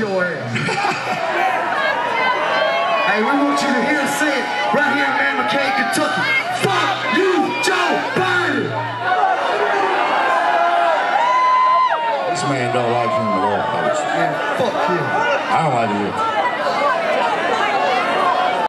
your ass. hey, we want you to hear and say it right here in Mammoth Kentucky. Fuck you, Joe Biden! This man don't like him at all. Man, fuck him. I don't like him.